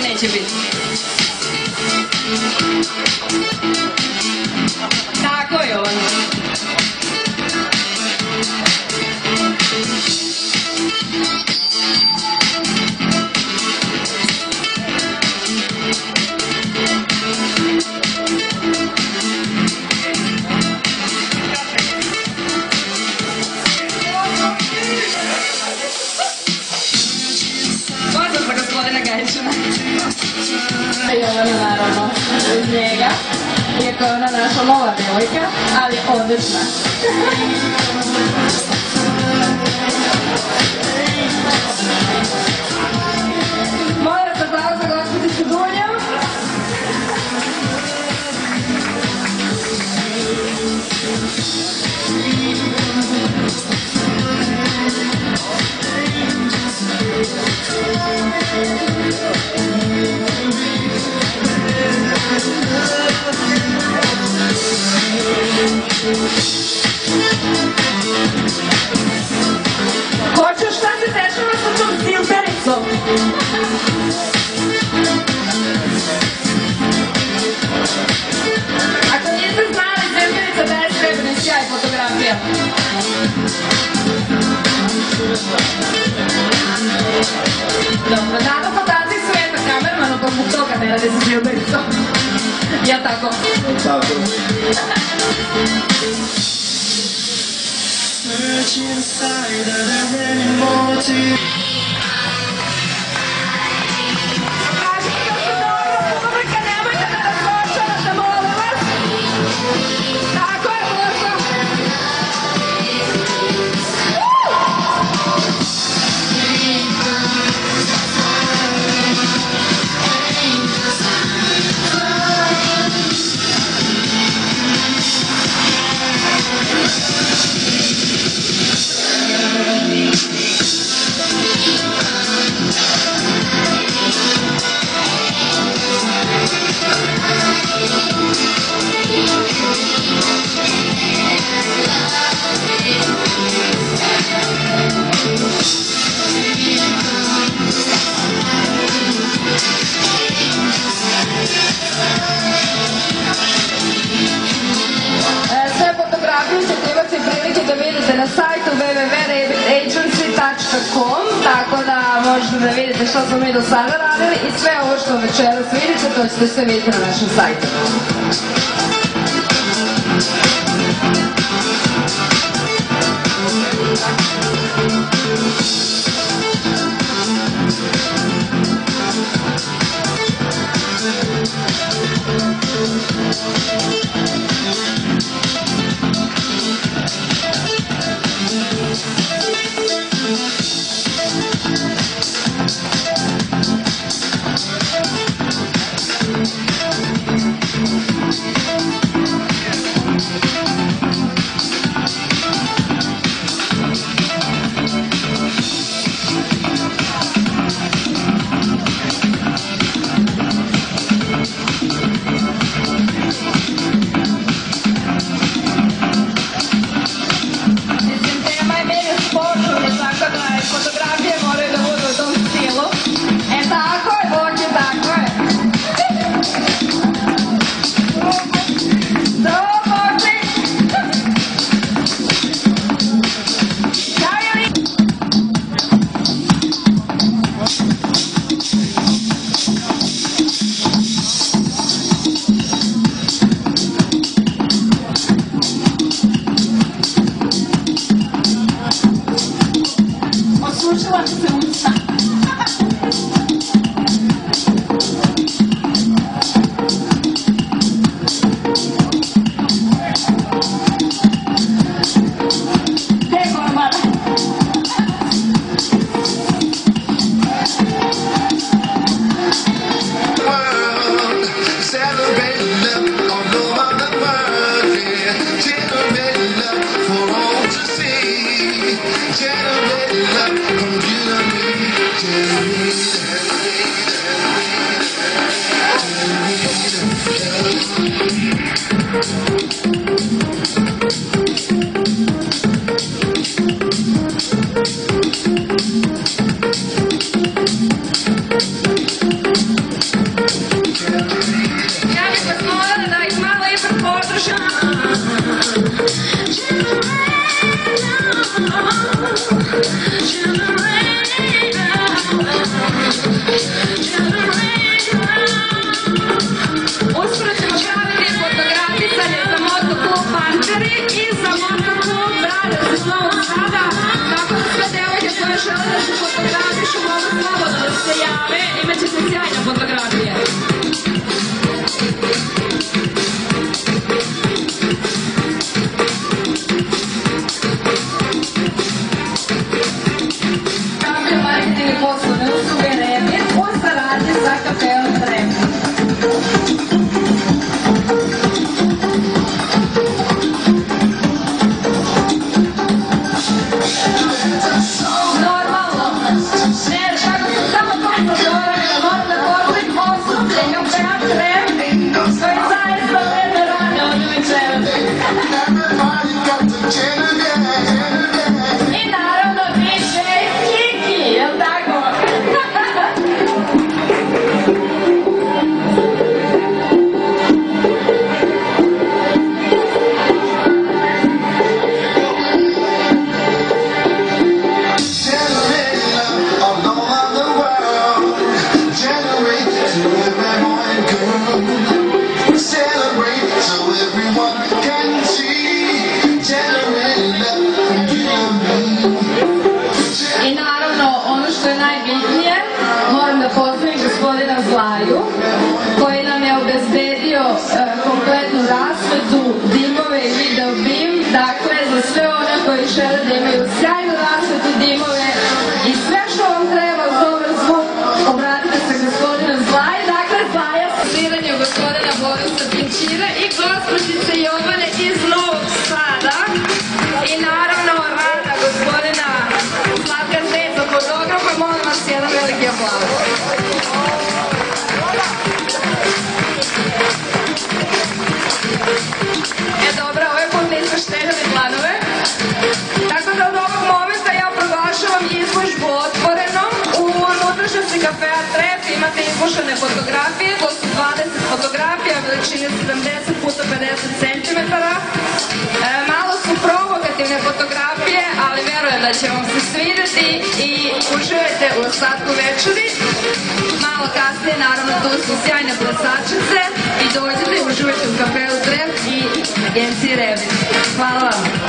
Magnetic. Yavrularımı üzmeye yakınına şolova devojka, ali odlična. Moja reportaža gospođe Sedulja. Thank you. A to nie jest znane zrobienie CBS, które będę chciała fotografię. Dobra, dano po tanti su jedna camera, ma non può tocca nella adesso io penso. Io attacco. Searching inside of the rainbow www.agency.com tako da možete da vidite što smo mi do sada radili i sve ovo što večeras vidite to ćete sve vidjeti na našem sajtu. Alabama. Шали, щоб показати, що мови слова не стояли, і ми чистицяння потрапляли. žele da imaju sjajno rasvetu dimove i sve ispušene fotografije, to su 20 fotografija veličine 70 puta 50 cm. E, malo su provokativne fotografije, ali verujem da će vam se svideti i uživajte u ostatku večeri. Malo kasnije, naravno, tu su sjajne plesačice i dođete i uživajte u kafeu Trev i agenciji Revit. Hvala vam.